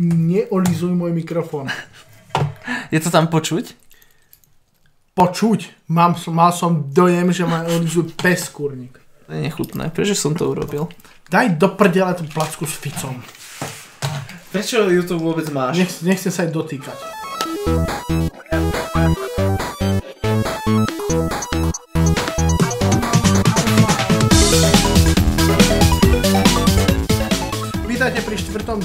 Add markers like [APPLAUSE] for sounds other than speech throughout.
Neolizuj môj mikrofón. Je to tam počuť? Počuť. Mám, mal som dojem, že ma olizuj pes, kurník. To je nechutné. Prečo som to urobil? Daj do prdele tú placku s Ficom. Prečo ju tu vôbec máš? Nech, nechcem sa aj dotýkať.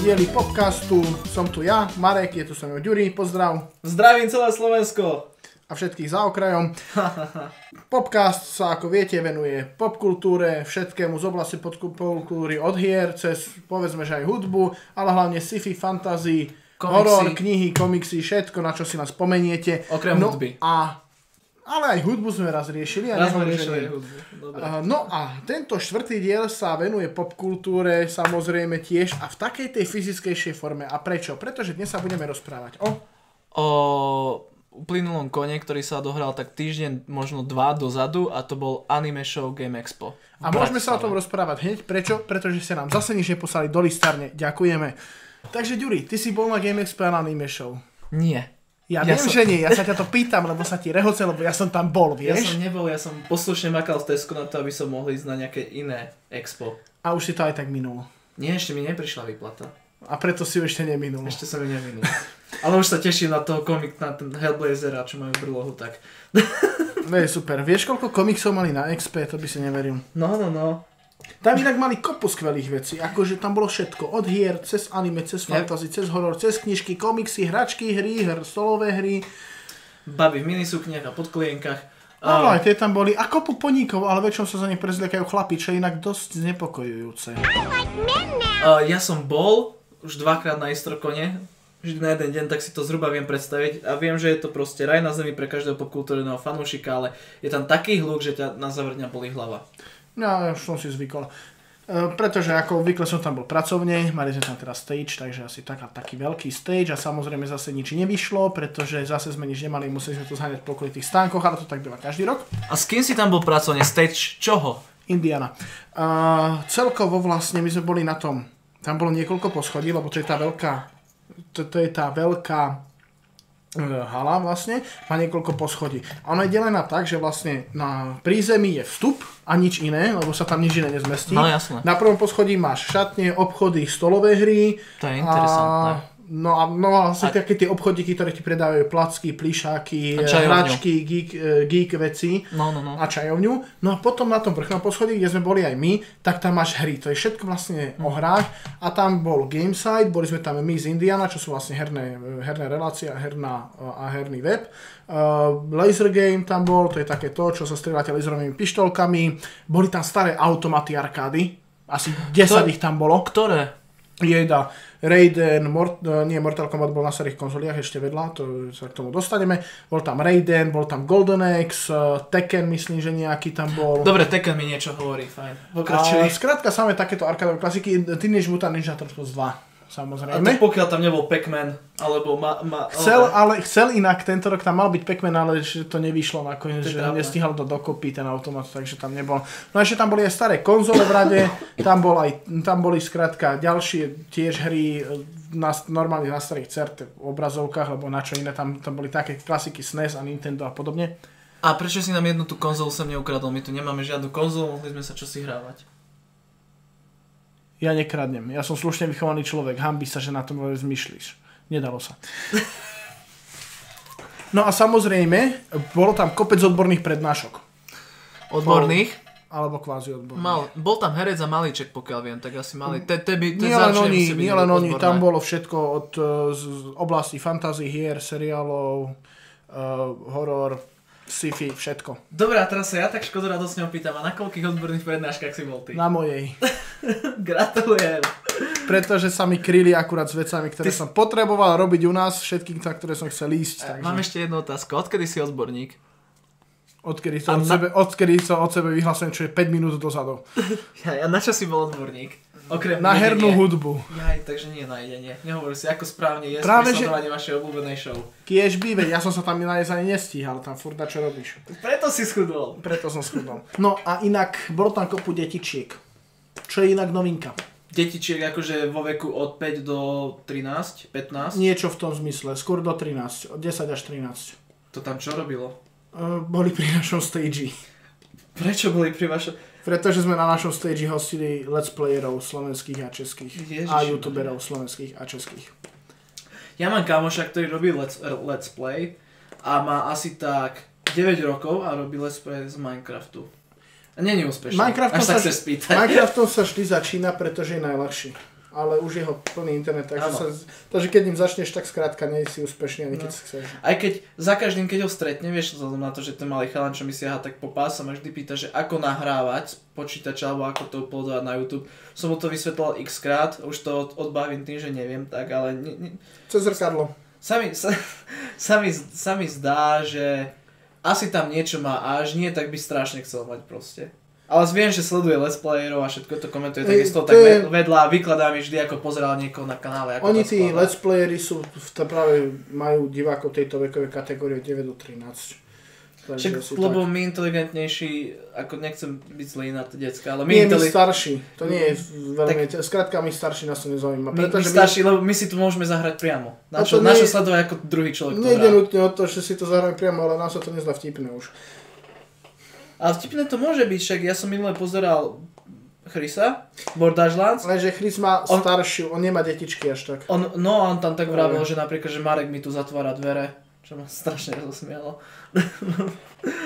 Dieli podcastu. Som tu ja, Marek, je tu so mnou Ďuri, pozdrav. Zdravím celé Slovensko! a všetkých za okrajom. [LAUGHS] Podcast sa, ako viete, venuje popkultúre, všetkému z oblasti popkultúry od hier cez, povedzme, že aj hudbu, ale hlavne sci-fi, fantasy, Komiksy. horor, knihy, komiksy, všetko, na čo si nás spomeniete. Okrem no, hudby. A, ale aj hudbu sme raz riešili. A Raz sme riešili hudbu. Dobre. No a tento štvrtý diel sa venuje popkultúre samozrejme tiež a v takej tej fyzickejšej forme. A prečo? Pretože dnes sa budeme rozprávať o... O uplynulom kone, ktorý sa dohral tak týždeň, možno dva dozadu a to bol Anime Show Game Expo. A môžeme sa o tom rozprávať hneď. Prečo? Pretože ste nám zase nič neposlali do listárne. Ďakujeme. Takže Ďuri, ty si bol na Game Expo a na Anime Show. Nie. Ja, Ja viem, som- že nie. Ja sa ťa to pýtam, lebo sa ti rehoce, lebo ja som tam bol, Ja vieš? som nebol, ja som poslušne makal v Tesco na to, aby som mohol ísť na nejaké iné expo. A už si to aj tak minulo. Nie, ešte mi neprišla výplata. A preto si ju ešte neminul. Ešte sa mi neminul. Ale už sa teším na toho komik, na ten Hellblazera, čo majú brlohu, tak. To je super. Vieš, koľko komiksov mali na XP? To by si neveril. No, no, no. Tam inak mali kopu skvelých vecí. Akože tam bolo všetko. Od hier, cez anime, cez fantasy, cez horor, cez knižky, komiksy, hračky, hry, hr, stolové hry. Baby v minisukniach a podklienkach. Áno, aj tie tam boli. A kopu poníkov, ale väčšinou sa za ne prezliekajú chlapi, čo je inak dosť znepokojujúce. ja som bol už dvakrát na Istrokone, vždy na jeden deň, tak si to zhruba viem predstaviť. A viem, že je to proste raj na zemi pre každého popkultúrneho fanúšika, ale je tam taký hluk, že ťa na záver dňa bolí hlava. No, ja už som si zvykol. E, pretože ako obvykle som tam bol pracovne, mali sme tam teraz stage, takže asi taká, taký veľký stage a samozrejme zase nič nevyšlo, pretože zase sme nič nemali, museli sme to zháňať po okolitých stánkoch, ale to tak býva každý rok. A s kým si tam bol pracovne? Stage čoho? Indiana. A celkovo vlastne my sme boli na tom, tam bolo niekoľko poschodí, lebo to je tá veľká, to, to je tá veľká hala vlastne, má niekoľko poschodí. A ona je delená tak, že vlastne na prízemí je vstup a nič iné, lebo sa tam nič iné nezmestí. No, jasné. Na prvom poschodí máš šatne, obchody, stolové hry. To je interesantné. A, no a no a vlastne také tie obchodíky, ktoré ti predávajú placky, plišáky, A čajovňu. hračky, geek, e, geek veci No, no, no. a čajovňu. No a potom na tom vrchnom poschodí, kde sme boli aj my, tak tam máš hry. To je všetko vlastne o hrách. A tam bol Gameside, boli sme tam my z Indiana, čo sú vlastne herné, herné relácie a, herná, a herný web. Uh, laser game tam bol, to je také to, čo sa strieľate laserovými pištolkami. Boli tam staré automaty arkády. Asi 10 To- ich tam bolo. Ktoré? Jeda, Raiden, Mort, eh, nie, Mortal Kombat bol na starých konzoliach ešte vedľa, to sa k tomu dostaneme. Bol tam Raiden, bol tam Golden Axe, eh, Tekken myslím, že nejaký tam bol. Dobre, Tekken mi niečo hovorí, fajn. Pokračuj. skrátka samé takéto arkádové klasiky, Teenage Mutant Ninja Turtles 2, A samozrejme. to pokiaľ tam nebol Pac-Man, alebo ma... ma Chcel, ale chcel inak, tento rok tam mal byť Pac-Man, ale že to nevyšlo nakoniec, že pravda. nestihal to dokopy ten automat, takže tam nebol. No a ešte tam boli aj staré konzole v rade, tam, bol aj, tam boli skrátka ďalšie tiež hry e, na, normálne na starých CRT obrazovkách, lebo na čo iné, tam, tam boli také klasiky SNES a Nintendo a podobne. A prečo si nám jednu tú konzolu sem neukradol? My tu nemáme žiadnu konzolu, mohli sme sa čosi hrávať. Ja nekradnem, ja som slušne vychovaný človek, hambi sa, že na tom vôbec zmyšľíš. Nedalo sa. [LAUGHS] No a samozrejme, bolo tam kopec odborných prednášok. Odborných? Alebo kvázi odborných. Mal, bol tam herec a malíček, pokiaľ viem, tak asi mali. Te, te by, te Nie len oni, nie len oni, tam bolo všetko od eh, z, z oblasti fantasy, hier, seriálov, uh, horor, sci-fi, všetko. Dobre, a teraz sa ja tak škodoradosne opýtam, a na koľkých odborných prednáškach si bol ty? Na mojej. [LAUGHS] Gratulujem. Pretože sa mi kryli akurát s vecami, ktoré som potreboval robiť u nás, všetky, na ktoré som chcel ísť. Takže Mám ešte jednu otázku. Odkedy si odborník? odkedy, to A od na- sebe, odkedy to od sebe vyhlasujem, čo je 5 minút dozadu. [LAUGHS] Ja, a na čo si bol odborník? Okrem Na hernú hudbu. Jaj, takže nie na jedenie. Nehovor si, ako správne jesť Práve, že- vašej obľúbenej show. Kiež by, veď ja som sa tam na jesť ani nestíhal, tam furt čo robíš. Preto si schudol. Preto som schudol. No a inak, bolo tam kopu detičiek. Čo je inak novinka. detičiek akože vo veku od 5 do 13, 15. Niečo v tom zmysle, skôr do 13, od 10 až 13. To tam čo robilo? Uh, boli pri našom stage. Prečo boli pri vašom... Pretože sme na našom stage hostili let's playerov slovenských a českých. Ježiši. a youtuberov slovenských a českých. Ja mám kamoša, ktorý robí let's, let's play a má asi tak 9 rokov a robí let's play z Minecraftu. Je úspešný. Minecraftom Až tak sa- sa spýtať. Minecraftom sa vždy začína, pretože je najľahší. Ale už je ho plný internet, takže, sa, takže keď ním začneš, tak skrátka nie si úspešný ani keď No. chceš. Aj keď za každým, keď ho stretne, vieš, vzhľadom na to, že ten malý chalan, čo mi siaha tak po pás, sa ma vždy pýta, že ako nahrávať z počítača alebo ako to uploadovať na YouTube. Som mu to vysvetlal x krát, už to od, odbavím tým, že neviem, tak ale ne, ne, Cez zrkadlo. sa, mi, sa, sa, mi, sa mi zdá, že asi tam niečo má a až nie, tak by strašne chcel mať proste. Ale viem, že sleduje let's playerov a všetko to komentuje, tak Ej, je z toho to tak je- ved- vedľa vykladá mi vždy, ako pozeral niekoho na kanále. Ako Oni tí let's playery sú v práve majú divákov tejto vekovej kategórie 9 do 13. Takže Však, lebo tak. my inteligentnejší, ako nechcem byť zlý na to decka, ale my, Nie, my inteli- starší. To nie je veľmi... Skrátka, my starší nás to nezaujíma. my, my starší, lebo my si tu môžeme zahrať priamo. A Na to čo, na nie- sledovať ako druhý človek Nejde nutne o to, že si to zahráme priamo, ale nám sa to nezdá vtipné už. Ale vtipné to môže byť, však ja som minule pozeral Chrisa, Bordažlanc, Lenže Chris má On- staršiu, on nemá detičky až tak. on, no on tam tak vravel, že napríklad, že Marek mi tu zatvára dvere, čo ma strašne rozosmialo. [LAUGHS]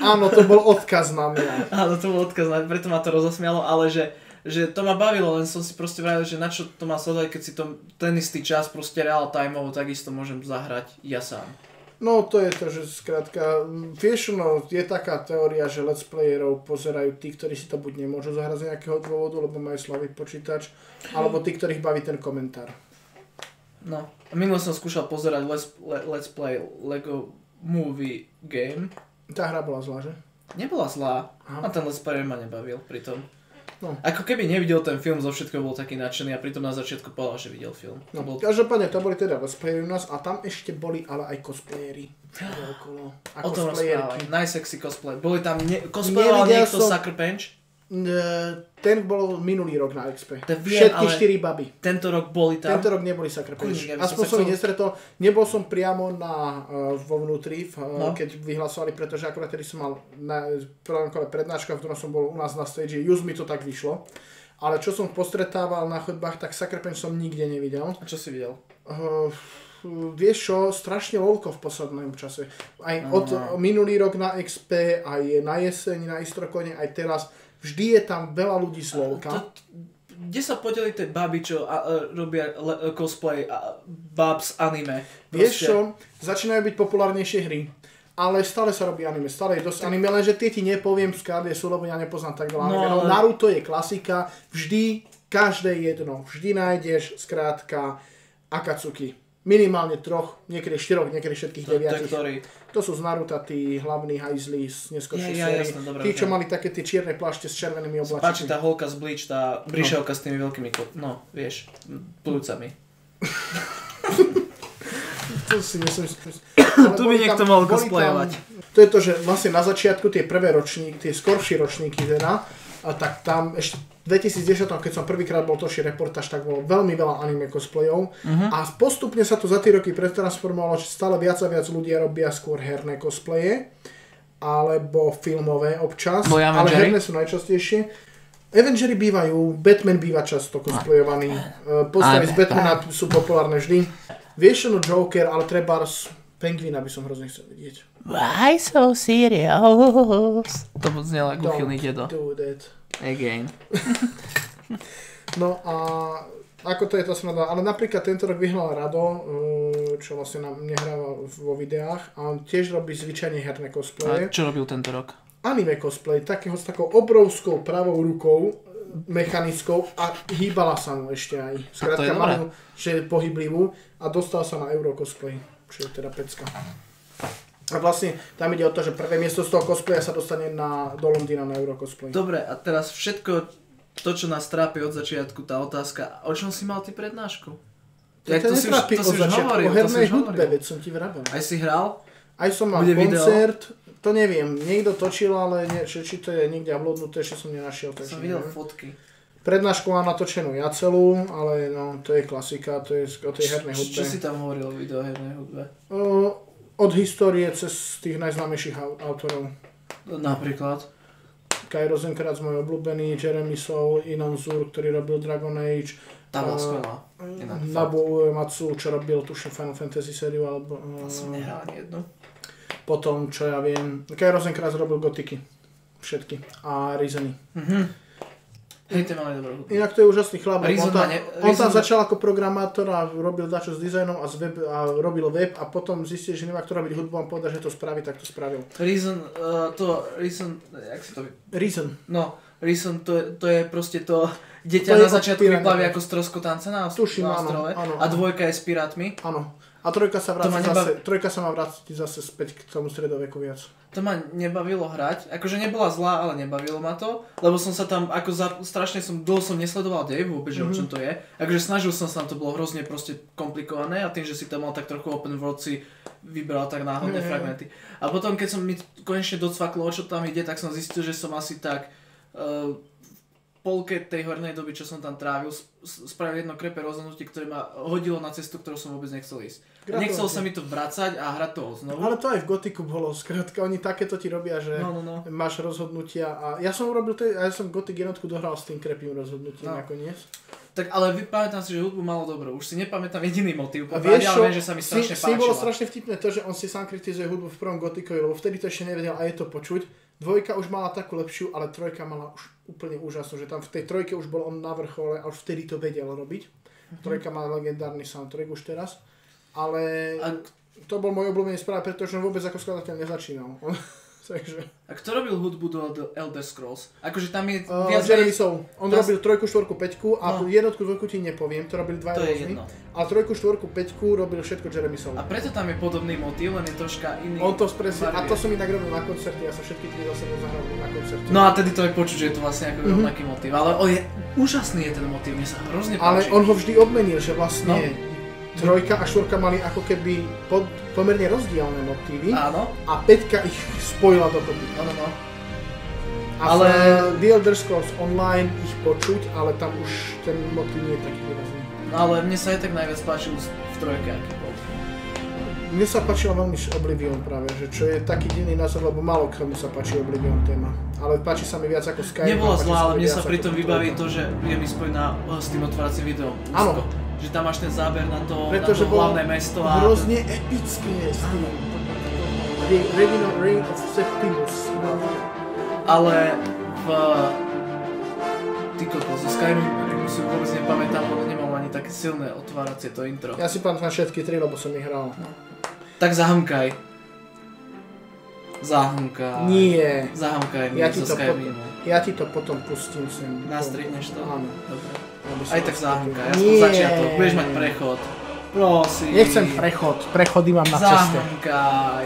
Áno, to bol odkaz na mňa. Áno, to bol odkaz, na- preto ma to rozosmialo, ale že, že to ma bavilo, len som si proste vravil, že na čo to má sledovať, keď si to ten istý čas proste real timeovo takisto môžem zahrať ja sám. No to je to, že skrátka, vieš, no je taká teória, že let's playerov pozerajú tí, ktorí si to buď nemôžu zahrať z nejakého dôvodu, lebo majú slabý počítač, alebo tí, ktorých baví ten komentár. No, a minule som skúšal pozerať let's, le, let's Play Lego Movie Game. Tá hra bola zlá, že? Nebola zlá, Aha. a ten let's player ma nebavil pritom. No. Ako keby nevidel ten film, zo všetkého bol taký nadšený a pritom na začiatku povedal, že videl film. No, bol... každopádne to boli teda let's playery u nás a tam ešte boli ale aj cosplayery. Okolo. A O tom rozprávali. Najsexy cosplay. Boli tam, ne- cosplayoval Nevidel niekto som- Sucker Punch? N- Ten bol minulý rok na XP. To viem, Všetky štyri baby. Tento rok boli tam. Tento rok neboli som Aspoň som ich chcel- nestretol. Nebol som priamo na, uh, vo vnútri, v, uh, No. keď vyhlasovali, pretože akurát tedy som mal na prvom kole prednáška, v ktorom som bol u nás na stage, just mi to tak vyšlo. Ale čo som postretával na chodbách, tak Punch som nikde nevidel. A čo si videl? Uh, vieš čo, strašne lovko v poslednom čase. Aj od Aha. minulý rok na XP, aj na jeseň, na Istrokone, aj teraz. Vždy je tam veľa ľudí z lovka. To, kde sa podeli tie baby, čo a, a, robia le, cosplay a, babs anime? Vieš čo, začínajú byť populárnejšie hry. Ale stále sa robí anime, stále je dosť anime, lenže tie ti nepoviem, skáde sú, lebo ja nepoznám tak veľa No, anime. No, Naruto je klasika, vždy, každé jedno, vždy nájdeš, skrátka, Akatsuki. Minimálne troch, niekedy štyroch, niekedy všetkých To, to, deviatich. ktorý? To sú z Naruta tí hlavní hajzli z neskôršej Ja, ja, série. Tí, čo mali také tie čierne plášte s červenými Páči oblačikmi. tá holka z Bleach, tá bríšovka s tými veľkými, no, vieš, plúcami. [LAUGHS] To si myslím. [COUGHS] Tu by niekto mohol cosplayovať. To je to, že vlastne na začiatku tie prvé ročníky, tie skoršie ročníky teda, a tak tam ešte 2010, keď som prvýkrát bol toší reportáž, tak bolo veľmi veľa anime cosplayov Mhm. a postupne sa to za tie roky pretransformovalo, že stále viac a viac ľudia robia skôr herné cosplaye alebo filmové občas, Boli ale Avengery? herné sú najčastejšie. Avengery bývajú, Batman býva často cosplayovaný, e, postavy z Batmana sú populárne vždy. Vieš, no Joker, ale treba Pengvina by som hrozne chcel vidieť. Why so serious? To znelo ako dedo. do that. Again. [LAUGHS] No a ako to je to som nadal, ale napríklad tento rok vyhral Rado, eh, čo vlastne nám nehráva vo videách a on tiež robí zvyčajne herné A cosplaye. čo robil tento rok? Anime cosplay, takého s takou obrovskou pravou rukou, mechanickou a hýbala sa mu ešte aj. Skrátka mal že je pohyblivú a dostal sa na Euro cosplay, čo je teda pecka. A vlastne tam ide o to, že prvé miesto z toho cosplaya sa dostane na, do Londýna na Euro cosplay. Dobre, a teraz všetko to, čo nás trápi od začiatku, tá otázka, o čom si mal ty prednášku? To to si už, to si už hovoril, o hernej hudbe, veď som ti vravel. Aj si hral? Aj som mal Bude video? koncert, to neviem, niekto točil, ale nie, či, či to je niekde uploadnuté, ešte som nenašiel. Takže Som videl neviem. fotky. Prednášku mám natočenú ja celú, ale no, to je klasika, to je o tej hernej hudbe. Čo si tam hovoril o videohernej hudbe? O, od histórie cez tých najznámejších au- autorov. Napríklad. Kai Rosenkrantz, môj obľúbený, Jeremy Soule, Inon Zur, ktorý robil Dragon Age, Tá bola A- skvelá. Nabu Uematsu, čo robil tuším Final Fantasy sériu, alebo... Som eh, nehral ani jednu. Potom, čo ja viem, Kai Rosenkrantz robil gotiky. Všetky. A Rizeny. Mhm. Hej, to mali dobrú hudbu. Inak to je úžasný chlap. on, tam, ne- on tam začal ako programátor a robil dačo s dizajnom a, z web, a robil web a potom zistil, že nemá kto robiť hudbu a povedal, že to spraví, tak to spravil. Reason, uh, to, Reason, jak si to... Reason. No, Reason, to, je- to je proste to... Je na začiatku vyplaví ako stroskotance na, Tuším, na ostrove áno, a áno. dvojka je s pirátmi. Áno. A trojka sa, vráti nebaví. zase, trojka sa má vrátiť zase späť k tomu stredoveku viac. To ma nebavilo hrať, akože nebola zlá, ale nebavilo ma to, lebo som sa tam, ako za, strašne som, dlho som nesledoval dej vôbec, že o čom to je. Akože snažil som sa, to bolo hrozne proste komplikované a tým, že si tam mal tak trochu open world si vybral tak náhodné Mhm. fragmenty. A potom, keď som mi konečne docvaklo, o čo tam ide, tak som zistil, že som asi tak uh, polke tej hornej doby, čo som tam trávil, spravil jedno krepe rozhodnutie, ktoré ma hodilo na cestu, ktorú som vôbec nechcel ísť. A nechcel Gratulujem. sa mi to vracať a hrať to znovu. Ale to aj v Gotiku bolo, skrátka, oni takéto ti robia, že No, no, no. máš rozhodnutia a ja som urobil, to, ja som Gothic jednotku dohral s tým krepým rozhodnutím No. nakoniec. Tak ale pamätám si, že hudbu malo dobrú. Už si nepamätám jediný motív. A vieš čo, viem, že sa mi strašne ním- s ním bolo páčila. strašne vtipné to, že on si sám kritizuje hudbu v prvom Gotikovi, lebo vtedy to ešte nevedel a je to počuť. Dvojka už mala takú lepšiu, ale trojka mala už úplne úžasnú, že tam v tej trojke už bol on na vrchole a už vtedy to vedel robiť. Mhm. Trojka má legendárny soundtrack už teraz. Ale A, to bol môj obľúbený správ, pretože on vôbec ako skladateľ nezačínal. [LAUGHS] [LAUGHS] Takže... a kto robil hudbu do Elder- Elder Scrolls? Akože tam je Uh, viac Jeremy. Soule. On to- robil trojku, štvorku, peťku a No. jednotku, dvojku ti nepoviem, to robili dva rôzni. jedno. A trojku, štvorku, peťku robil všetko Jeremy Soule. A preto tam je podobný motív, len je troška iný. On to presne, a to som inak robil na koncerte, ja som všetky tri za sebou zahral na koncerte. No a tedy to je počuť, že je to vlastne ako Mhm. rovnaký motív. Ale o, je, úžasný je ten motív, mne sa hrozne Ale páči. on ho vždy obmenil, že vlastne No. Trojka a štvorka mali ako keby pod, pomerne rozdielne motívy Áno, a peťka ich spojila dokopy. no, no. A Ale- The Elder Scrolls Online ich počuť, ale tam už ten motív nie je taký výrazný. No ale mne sa aj tak najviac páčil v trojke, aký bol. Mne sa páčila veľmi Oblivion práve, že čo je taký divný názor, lebo málo komu sa páči Oblivion téma. Ale páči sa mi viac ako Skyrim. Nebola zlá, ale mne sa pritom vybaví to, že je mi spojená s tým otváracím videom. Áno. Že tam máš ten záber na to, Pretože na to hlavné mesto a... Hrozne epické s tým. Re- Reign of, Septimus. Ale v... Ty kokos, zo Skyrimu si vôbec nepamätám, lebo nemám ani také silné otváracie to intro. Ja si pamätám všetky tri, lebo som ich hral. Tak zahamkaj. Zahamkaj. Nie. Zahamkaj mi Ja to Skyrimu. Ja ti to potom pustím sem. Nastrihneš to? Áno. Dobre. som Aj tak zahamkaj, spokojil. aspoň začiatok, budeš mať prechod. Prosím. Nechcem prechod, prechody mám na ceste. Zahamkaj.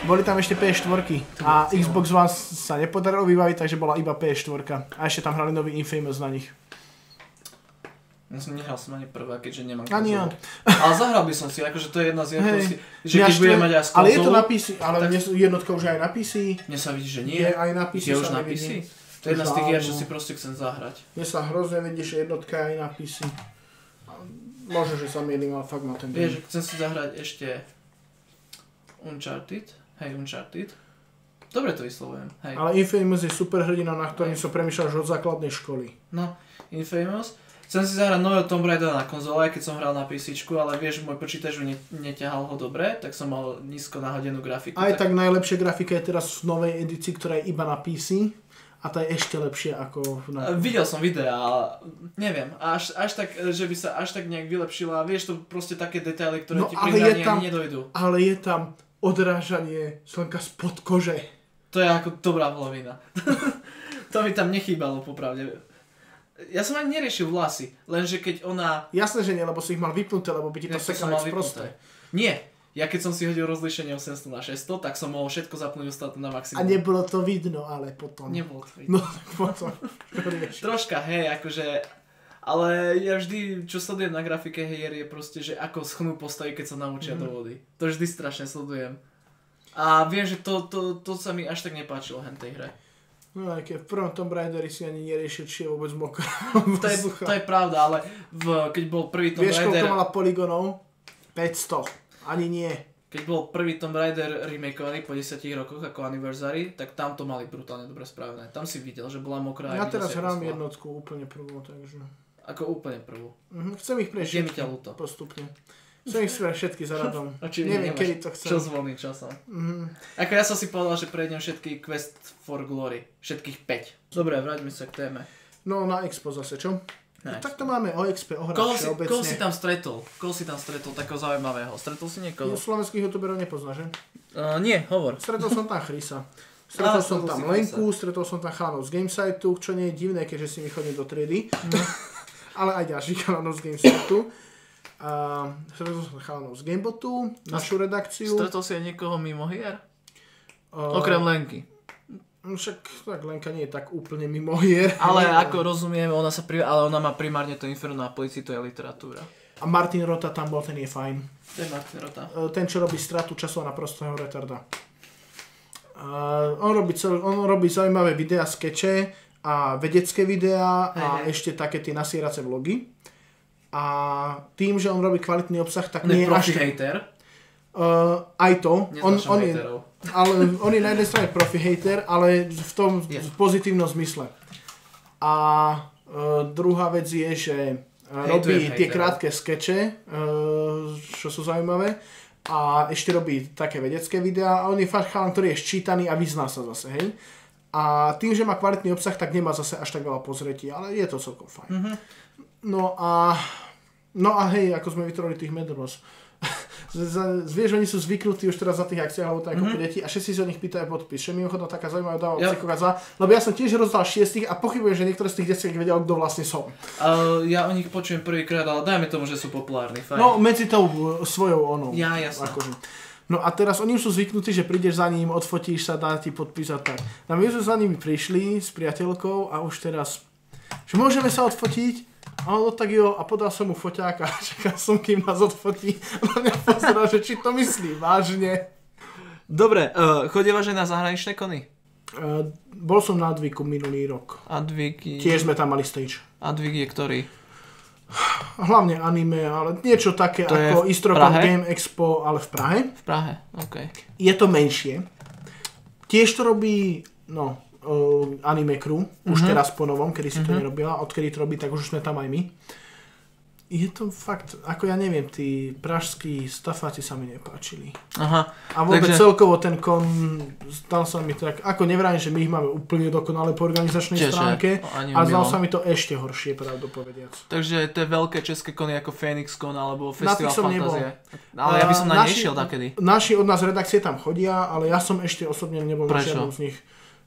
Boli tam ešte PS4 a Xbox One sa nepodarilo vybaviť, takže bola iba PS4. A ešte tam hrali nový Infamous na nich. Ja som nehral som ani prvá, keďže nemám Ani ja. konzolu. Ale zahral by som si, akože to je jedna z jednotkostí, že keď budem mať aj Ale je to konzolu, na PC, ale tak- jednotka už aj na PC. Mne sa vidí, že nie. Je aj na PC Je už na PC? To je jedna z tých hier, že si proste chcem zahrať. Mne sa hrozne vidí, že jednotka je aj na PC. Možno, že sa mýlim, ale fakt má ten Vieš, chcem si zahrať ešte Uncharted. Hej, Uncharted. Dobre to vyslovujem. Hej. Ale Infamous je super hrdina, na ktorým som premýšľal už od základnej školy. No, Infamous. Chcem si zahrať nového Tomb Raidera na konzole, aj keď som hral na PC, ale vieš, môj počítač už ne, neťahal ho dobre, tak som mal nízko nahodenú grafiku. Aj tak najlepšia grafika je teraz v novej edícii, ktorá je iba na PC. A tá je ešte lepšia ako E, na... Videl som videa, ale neviem, až, až tak, e, že by sa až tak nejak vylepšila. Vieš, to proste také detaily, ktoré No, ti pri hraní tam- ani nedojdú. Ale je tam odrážanie slnka spod kože. To je ako dobrá polovina. [LAUGHS] to mi tam nechýbalo, popravde. Ja som ani neriešil vlasy, lenže keď ona... Jasné, že nie, lebo si ich mal vypnuté, lebo by ti to Ja sekalo vypnuté. Nie, ja keď som si hodil rozlíšenie 800 na 600, tak som mohol všetko zapnúť ostatné na A maximum. nebolo to vidno, ale potom. Nebolo to vidieť. No, [LAUGHS] potom. [LAUGHS] Troška, hej, akože... Ale ja vždy, čo sledujem na grafike hier, je proste, že ako schnú postavy, keď sa naučia Mhm. do vody. To vždy strašne sledujem. A viem, že to, to, to sa mi až tak nepáčilo hen tej hre. No aj keď v prvom Tomb Raideri si ani neriešil, či je vôbec mokrá. [LAUGHS] To je, to je pravda, ale v, keď bol prvý Tomb Vieš, Raider... koľko mala poligonov? 500. Ani nie. Keď bol prvý Tomb Raider remakeovaný po 10 rokoch ako anniversary, tak tam to mali brutálne dobre spravené. Tam si videl, že bola mokrá. Ja teraz hrám spala. jednotku úplne prvú, takže... Ako úplne prvú. Mhm, chcem ich prejsť Je mi ťa ľúto. postupne. Chcem ich spraviť všetky za radom. [LAUGHS] Neviem, kedy to chcem. Čo s voľným časom. Mhm. Ako ja som si povedal, že prejdem všetky Quest for Glory. Všetkých 5. Dobre, vráťme sa k téme. No na Expo zase, čo? No, tak to máme o XP, o hrách Koho si, všeobecne. koho si tam stretol? Koho si tam stretol takého zaujímavého? Stretol si niekoho? Slovenských youtuberov nepoznáš, že? Uh, nie, hovor. Stretol som tam Chrisa. Stretol Á, som tam Lenku, stretol som tam chalanov z Gamesiteu, čo nie je divné, keďže si mi chodím do triedy. [LAUGHS] Ale aj ďalších chalanov z Gamesiteu. A stretol som chalanov z Gamebotu, našu redakciu. Stretol si aj niekoho mimo hier? A- Okrem Lenky. No Však tak Lenka nie je tak úplne mimo hier. Ale [LAUGHS] ako rozumiem, ona sa pri... ale ona má primárne to Inferno na policii, to je literatúra. A Martin Rota tam bol, ten je fajn. Je Martin Rota. E, Ten, čo robí stratu času na prostého retarda. A on, robí cel, on robí zaujímavé videá, skeče a vedecké videá a Hej, hej. ešte také tie nasierace vlogy. A tým, že on robí kvalitný obsah, tak On nie je až... hater. Uh, aj to. On, on, je, ale on je na jednej strane profi hater, ale v tom v pozitívnom zmysle. A uh, druhá vec je, že uh, robí Hejtujem tie krátke skeče, uh, čo sú zaujímavé. A ešte robí také vedecké videá a on je fakt chalan, ktorý je ščítaný a vyzná sa zase, hej. A tým, že má kvalitný obsah, tak nemá zase až tak veľa pozretí, ale je to celkom fajn. Mhm. No a no a hej, ako sme vytvorili tých Medros. [LAUGHS] Vieš, oni sú zvyknutí už teraz za tých akciách, alebo tak ako deti a všetci si od nich pýtajú podpis. Čo mimochodom taká zaujímavá dáva Ja- ja. lebo ja som tiež rozdal šiestich a pochybujem, že niektoré z tých desiek vedel, kto vlastne som. Uh, ja o nich počujem prvýkrát, ale dajme tomu, že sú populárni. Fajn. No, medzi tou svojou onou. Ja, jasné. Akože. No a teraz oni už sú zvyknutí, že prídeš za ním, odfotíš sa, dá ti podpis a tak. No my sme za nimi prišli s priateľkou a už teraz, že môžeme sa odfotiť? A on tak jo, a podal som mu foťák a [LAUGHS] čakal som, kým nás odfotí. A mňa pozeral, že či to myslí vážne. Dobre, uh, chodievaš aj na zahraničné kony? Uh, bol som na Adviku minulý rok. Advik je... Tiež sme tam mali stage. Advik je ktorý? Hlavne anime, ale niečo také To ako Istrokon? Game Expo, ale v Prahe. V Prahe, OK. Je to menšie. Tiež to robí, no, uh, Anime Crew, už teraz po novom, kedy si to nerobila, odkedy to robí, tak už sme tam aj my. Je to fakt, ako ja neviem, tí pražskí stafáci sa mi nepáčili. Aha. A vôbec Takže- celkovo ten kon, stal sa mi tak, ako nevrajím, že my ich máme úplne dokonale po organizačnej Čiže, stránke, zdalo omylom. sa mi to ešte horšie, pravdu povediac. Takže tie veľké české kony ako Phoenix Con alebo Na Festival som nebol. Fantázie. Ale ja by som na A ne nešiel takedy. Naši od nás redakcie tam chodia, ale ja som ešte osobne nebol na Prečo? žiadnom z nich.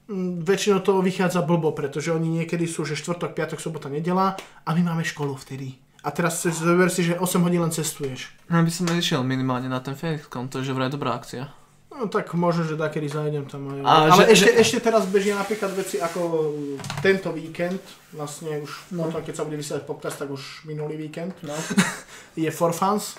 Mm, Väčšinou to vychádza blbo, pretože oni niekedy sú, že štvrtok, piatok, sobota, nedela a my máme školu vtedy. A teraz si zober si, že 8 hodín len cestuješ. Ja by som išiel minimálne na ten Phoenix Con, to je že vraj dobrá akcia. No tak možno, že takedy zajdem tam aj. A Ale že- ešte, že- ešte teraz bežia napríklad veci ako tento víkend, vlastne už No. potom, keď sa bude vysielať podcast, tak už minulý víkend, No. [LAUGHS] je For Fans,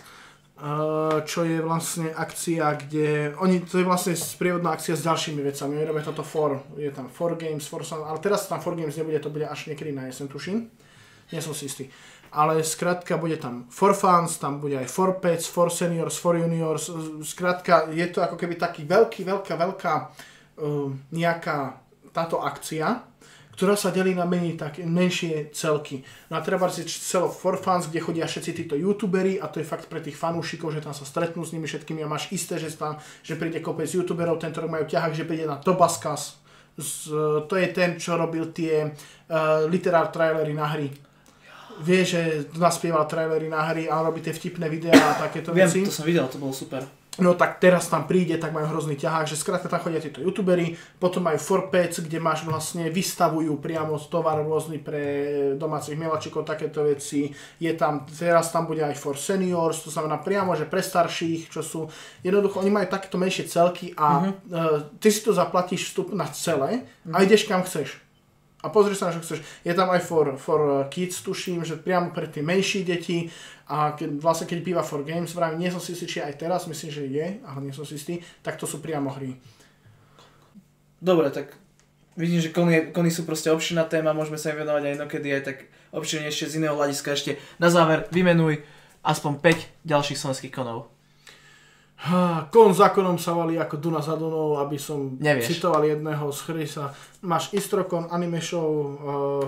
čo je vlastne akcia, kde, oni, to je vlastne sprievodná akcia s ďalšími vecami, oni robia toto For, je tam For Games, For Sun, ale teraz tam For Games nebude, to bude až niekedy na jesen, tuším, nie som si istý. Ale skrátka bude tam For Fans, tam bude aj For Pets, For Seniors, For Juniors, skrátka je to ako keby taký veľký, veľká, veľká uh, nejaká táto akcia, ktorá sa delí na menej, tak, menšie celky. No a treba si celo For Fans, kde chodia všetci títo youtuberi a to je fakt pre tých fanúšikov, že tam sa stretnú s nimi všetkými a máš isté, že, tam, že príde kopec youtuberov, tento rok majú ťahák, že príde na Tobaskas, z, to je ten, čo robil tie uh, literár trailery na hry. Vie, že naspieval trailery na hry a robí tie vtipné videá a takéto Viem, veci. to som videl, to bolo super. No tak teraz tam príde, tak majú hrozný ťahák, že skrátka tam chodia títo youtuberi, potom majú Forpec, kde máš vlastne, vystavujú priamo tovar rôzny pre domácich mielačikov, takéto veci. Je tam, teraz tam bude aj for seniors, to znamená priamo, že pre starších, čo sú, jednoducho, oni majú takéto menšie celky a uh ty si to zaplatíš vstup na celé a ideš kam chceš. A pozrieš sa, na čo chceš. Je tam aj for, for kids, tuším, že priamo pre tie menšie deti. A keď, vlastne keď býva for games, vravím, nie som si istý, či aj teraz, myslím, že je, ale nie som si istý, tak to sú priamo hry. Dobre, tak vidím, že kony, kony sú proste obširná téma, môžeme sa im venovať aj inokedy, aj tak obširnejšie z iného hľadiska. Ešte na záver vymenuj aspoň 5 ďalších slovenských konov. Kon za konom sa valí ako Duna za Dunou, aby som Nevieš. citoval jedného z Chrisa. Máš Istrokon, Anime Show, uh,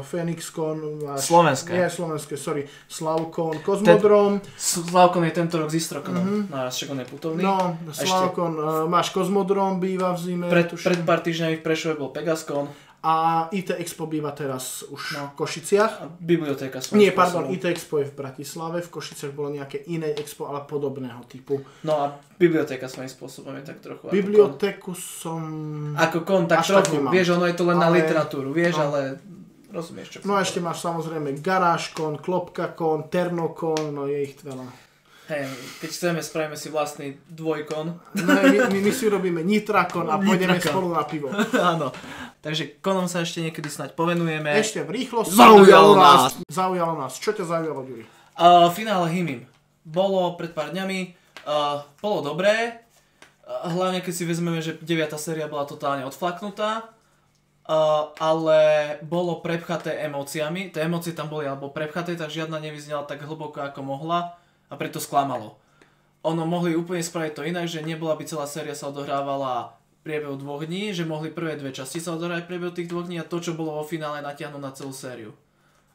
Phoenixcon, máš... Slovenské. Nie, slovenské, sorry. Slavkon, Kozmodrom, Slavkon je tento rok s Istrokonom, mm-hmm. no však on je putovný. no, Slavkon, uh, máš Kozmodrom, býva v zime, pred, tuším. pred pár týždňami v Prešove bol Pegaskon A IT Expo býva teraz už no. v Košiciach. a bibliotéka svojím Nie, pardon. IT Expo je v Bratislave, v Košiciach bolo nejaké iné expo, ale podobného typu. No a bibliotéka svojím spôsobom je tak trochu Biblioteku som... ako kon. Ako kon, tak Až tak trochu, vieš, ono je to len na Ale- literatúru, vieš, no. ale rozumieš, čo No a ešte máš samozrejme Garážkon, Klopkakon, Ternokon, no je ich veľa. Hej, keď chceme, spravíme si vlastný dvojkon. No, my, my, my si robíme Nitrakon a pôjdeme Nitrakon. spolu na pivo. [LAUGHS] Áno. Takže konom sa ešte niekedy snať povenujeme. Ešte v rýchlosti. Zaujalo nás. Zaujalo nás. Čo ťa zaujalo, Juri? Uh, finále Himim. Bolo pred pár dňami. Uh, bolo dobré. Uh, hlavne keď si vezmeme, že 9. séria bola totálne odflaknutá. Uh, ale bolo prepchaté emóciami. Tie emócie tam boli alebo prepchaté, tak žiadna nevyznela tak hlboko ako mohla a preto sklamalo. Ono mohli úplne spraviť to inak, že nebola by celá séria sa odohrávala priebehu dvoch dní, že mohli prvé dve časti sa odohrať priebehu tých dvoch dní a to, čo bolo vo finále, natiahnuť na celú sériu.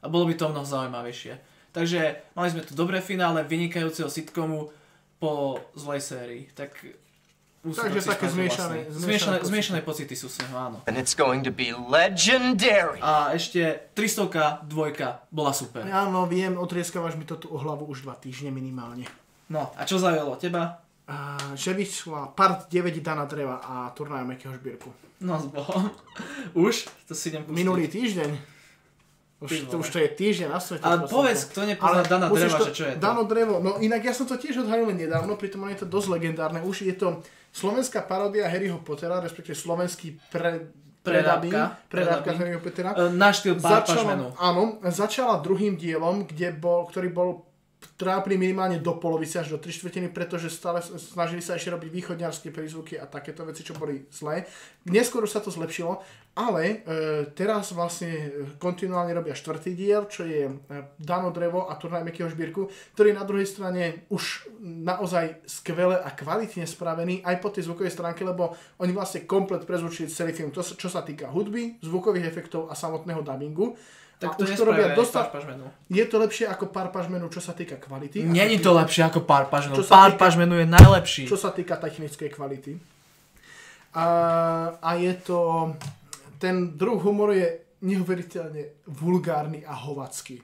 A bolo by to mnoho zaujímavejšie. Takže mali sme tu dobré finále vynikajúceho sitcomu po zlej sérii. Tak Takže také zmiešané- vlastne. zmiešané zmiešané, pocity. sú s neho, áno. And it's going to be legendary. A ešte 300 dvojka bola super. Áno, viem, otrieskavaš mi to tu o hlavu už dva týždne minimálne. No, a čo zaujalo teba? A, že vyšla part 9 Dana Dreva a turnaj Mekého žbírku. No s [LAUGHS] Bohom. Už? To si idem pustiť. Minulý týždeň. Už, to, už to je týždeň na svete. Ale povedz, kto nepozná Dana Dreva, to, že čo je to? Dano Drevo, no inak ja som to tiež odhalil nedávno, pritom je to dosť legendárne. Už je to slovenská paródia Harryho Pottera, respektíve slovenský pre, predabing, predávka Predabing. Harryho Pottera. E, štýl Parpažmenu. áno, začala druhým dielom, kde bol, ktorý bol trápili minimálne do polovice až do tri štvrtiny, pretože stále snažili sa ešte robiť východňarské prízvuky a takéto veci, čo boli zlé. Neskôr už sa to zlepšilo, ale e, teraz vlastne e, kontinuálne robia štvrtý diel, čo je e, Dano Drevo a turnaj Mekého žbírku, ktorý je na druhej strane už naozaj skvele a kvalitne spravený aj po tej zvukovej stránke, lebo oni vlastne komplet prezvučili celý film, to, sa- čo sa týka hudby, zvukových efektov a samotného dubbingu. Tak to už to robia dosta... Parpažmenu. Je to lepšie ako Parpažmenu, čo sa týka kvality. Není to lepšie ako týka- Parpažmenu je najlepší. Čo sa týka technickej kvality. A, a je to... Ten druh humoru je neuveriteľne vulgárny a hovacký.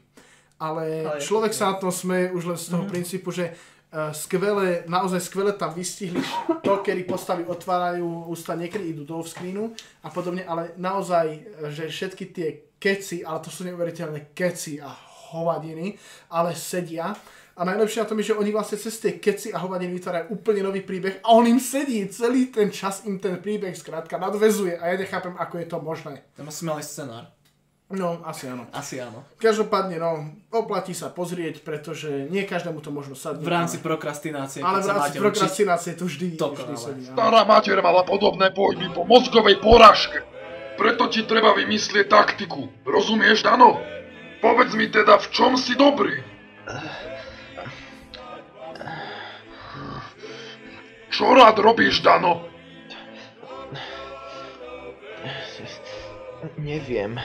Ale, Ale človek sa na tom smeje už len z toho princípu, že uh, skvelé, naozaj skvelé tam vystihli to, kedy postavy otvárajú ústa, niekedy idú do screenu a podobne, ale naozaj, že všetky tie keci, ale to sú neuveriteľné keci a hovadiny, ale sedia. A najlepšie na tom je, že oni vlastne cez tie keci a hovadiny vytvárajú úplne nový príbeh a on im sedí celý ten čas, im ten príbeh skrátka nadvezuje a ja nechápem, ako je to možné. To musí mali scenár. No, asi áno. Asi áno. Každopádne, no, oplatí sa pozrieť, pretože nie každému to možno sadne. V rámci prokrastinácie, ale v rámci prokrastinácie to vždy, Dokonale. vždy sedí. Stará mater mala podobné pojmy po mozgovej porážke. Preto ti treba vymyslieť taktiku. Rozumieš, Dano? Povedz mi teda, v čom si dobrý. Čo rád robíš, Dano? Neviem.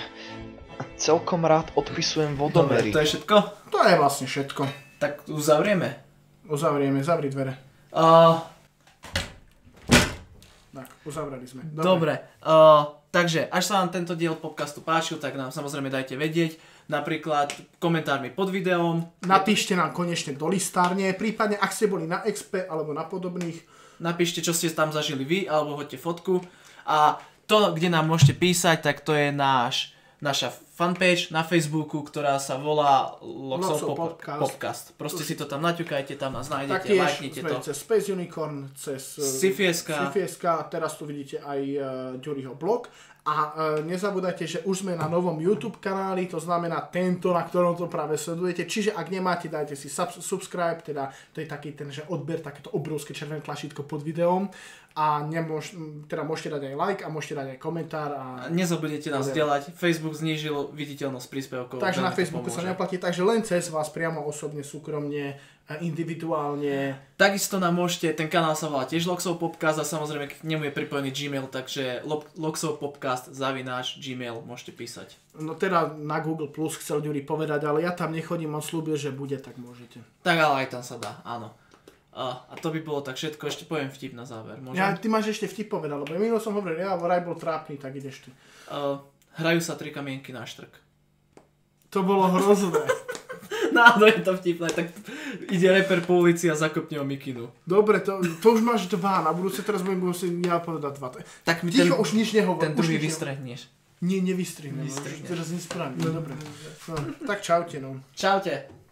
Celkom rád odpisujem Dobre, vodomery. to je všetko? To je vlastne všetko. Tak uzavrieme. Uzavrieme, zavri dvere. Uh, Tak, uzavreli sme. Dobre, uh, takže až sa vám tento diel podcastu páčil, tak nám samozrejme dajte vedieť, napríklad komentármi pod videom, Napíšte nám konečne do listárne, prípadne ak ste boli na Expe alebo na podobných, napíšte, čo ste tam zažili vy, alebo hoďte fotku. A to, kde nám môžete písať, tak to je náš, naša fanpage na Facebooku, ktorá sa volá Loxo Loxo Pop- Podcast. Podcast. Proste si to tam naťukajte, tam nás nájdete, taktiež lajknite to. cez Space Unicorn, cez eh, Sci-fi.sk. Sci-fi.sk a teraz tu vidíte aj uh, Ďuriho blog A e, nezabúdajte, že už sme na novom YouTube kanáli, to znamená tento, na ktorom to práve sledujete. Čiže ak nemáte, dajte si sub- subscribe, teda to je taký ten, že odber, takéto obrovské červené tlačítko pod videom. A nemôž, teda môžete dať aj like a môžete dať aj komentár. A... A nezabudnite nás zdieľať. Facebook znížil viditeľnosť príspevkov. Takže na Facebooku sa neplatí, takže len cez vás priamo osobne, súkromne, a individuálne. Takisto nám môžete, ten kanál sa volá tiež Loxov Popcast a samozrejme k nemu je pripojený Gmail, takže Lo- Loxov Popcast zavináč Gmail môžete písať. No teda na Google Plus chcel Ďuri povedať, ale ja tam nechodím, on slúbil, že bude, tak môžete. Tak ale aj tam sa dá, áno. A, a to by bolo tak všetko, ešte poviem vtip na záver. Môžem? Ja, ty máš ešte vtip povedať, lebo minul som hovoril, ja vraj bol trápny, tak ideš ty. Uh, hrajú sa tri kamienky na štrk. To bolo hrozné. [LAUGHS] No je to vtipné, tak ide reper po ulici a zakopne o mikinu. Dobre, to, to už máš dva, na budúce teraz budem musieť ja povedať dva. Tak mi Ticho, ten- už nič nehovor. Ten už druhý nehovor. Nie, nevystrihnem, teraz nespravím. No, dobre. No, tak čaute, no. Čaute.